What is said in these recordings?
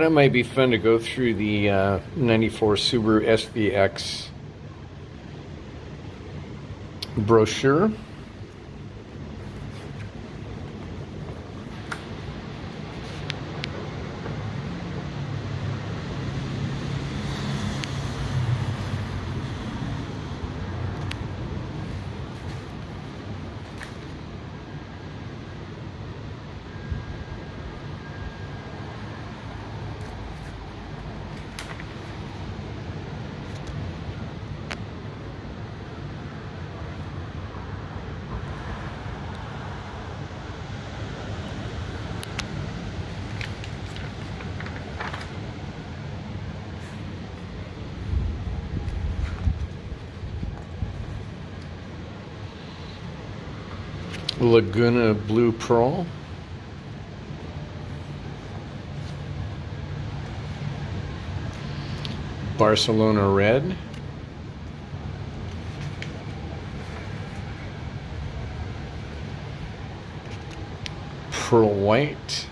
It might be fun to go through the uh, 94 Subaru SVX brochure. Laguna Blue Pearl. Barcelona Red. Pearl White.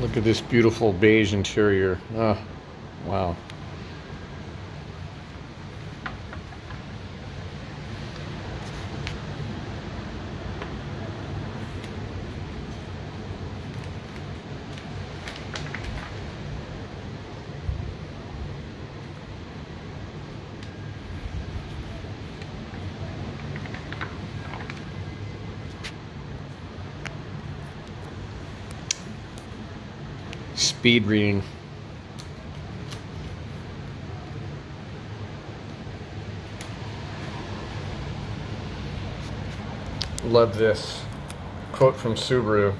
Look at this beautiful beige interior. Oh, wow. Speed reading. Love this quote from Subaru.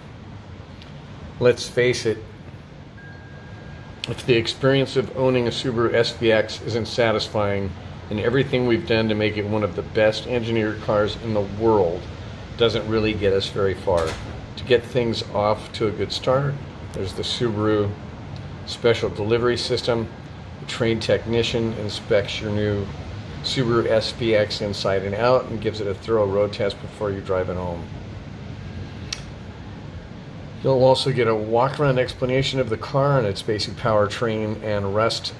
Let's face it, if the experience of owning a Subaru SVX isn't satisfying, and everything we've done to make it one of the best engineered cars in the world doesn't really get us very far. To get things off to a good start, there's the Subaru special delivery system. The trained technician inspects your new Subaru SVX inside and out and gives it a thorough road test before you drive it home. You'll also get a walk-around explanation of the car and its basic powertrain and rust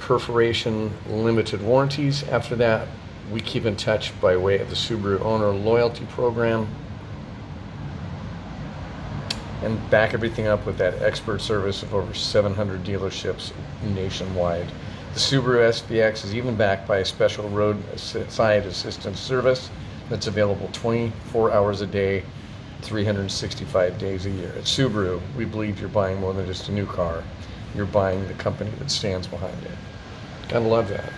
perforation limited warranties. After that, we keep in touch by way of the Subaru owner loyalty program and back everything up with that expert service of over 700 dealerships nationwide. The Subaru SVX is even backed by a special roadside assistance service that's available 24 hours a day, 365 days a year. At Subaru, we believe you're buying more than just a new car. You're buying the company that stands behind it. Gotta love that.